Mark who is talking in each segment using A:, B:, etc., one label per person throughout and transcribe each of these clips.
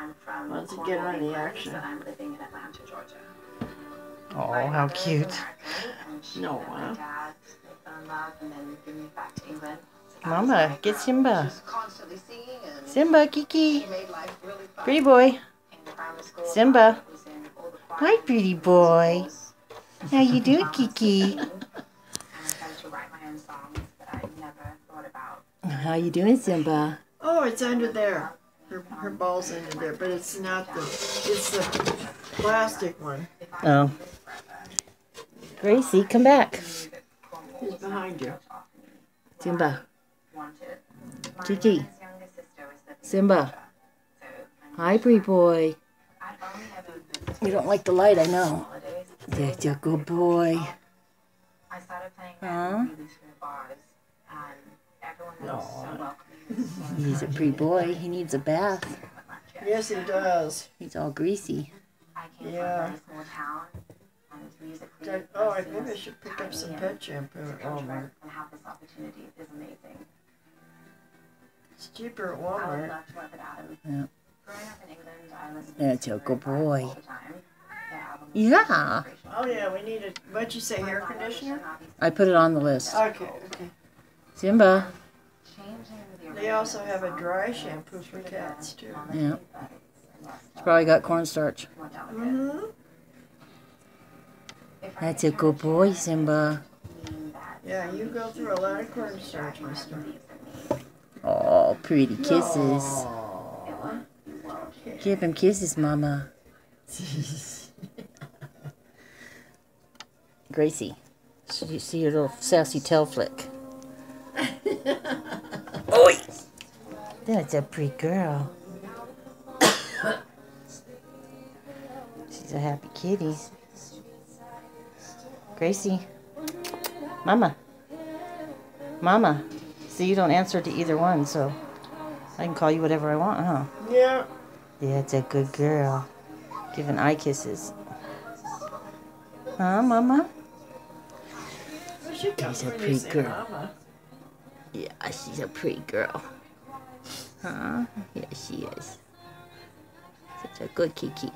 A: I'm from
B: Wants to get on the action.
A: and I'm living in Atlanta, Georgia.
C: Oh,
A: My
C: how
A: mother is
C: cute.
A: And
B: No,
A: met my dad. They fell in love and then they moved back to England. So
C: Mama, get
A: girl.
C: Simba.
A: She's constantly singing and
C: Simba, Kiki.
A: she made life really.
C: Pretty boy.
A: School,
C: Simba.
A: I was in all the
C: Hi, pretty boy. How you doing, Kiki?
A: singing, And I to write my own songs that I never thought about.
C: How you doing, Simba?
B: Oh, it's under there. Her, her ball's under there, but it's not the, it's the plastic one.
C: Oh. Gracie, come back.
B: It's behind you.
C: Simba. Kiki. Simba. Hi, pretty boy. You don't like the light, I know. That's a good boy.
A: I started playing
C: Huh?
A: at really small bars, and everyone was so welcoming.
C: He's a pretty boy. He needs a bath.
B: Yes, he does.
C: He's all greasy.
B: Yeah.
A: from a very small town, and it's musically.
B: That- Oh, I think I should pick up some pet shampoo at
A: and
B: Walmart.
A: And have this opportunity is amazing.
B: It's cheaper at Walmart.
A: love to work with Adam.
C: Yeah.
A: Growing up in England, I listened
C: That's
A: to
C: a good boy.
A: all the time. Their album was
C: Yeah.
B: Oh yeah, we need a, what'd you say, hair conditioner?
A: should not be
C: I put it on the list.
B: Okay, okay.
C: Simba.
B: They also have a dry shampoo for cats too.
C: Yeah.
A: it's
C: probably got cornstarch.
B: Mm-hmm.
C: That's a good boy, Simba.
B: Yeah, you go through a lot of cornstarch, mister.
A: believes in me,
C: Oh, pretty kisses.
B: Aw.
A: it won't be world changing.
C: Give him kisses, Mama. Gracie. So you see your little sassy tail flick. Oi! That's a pretty girl. She's a happy kitty. Gracie. Mama. Mama. See, you don't answer to either one, so I can call you whatever I want, huh?
B: Yeah.
C: Yeah, it's a good girl. Giving eye kisses. Huh, Mama?
B: Well, she
C: She's a pretty girl.
B: mama.
C: Yeah, she's a pretty girl. Huh? Yeah, she is. Such a good Kiki.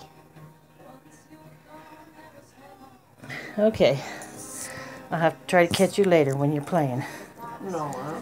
C: Okay. I'll have to try to catch you later when you're playing.
B: No, huh?